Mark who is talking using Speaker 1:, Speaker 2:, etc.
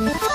Speaker 1: you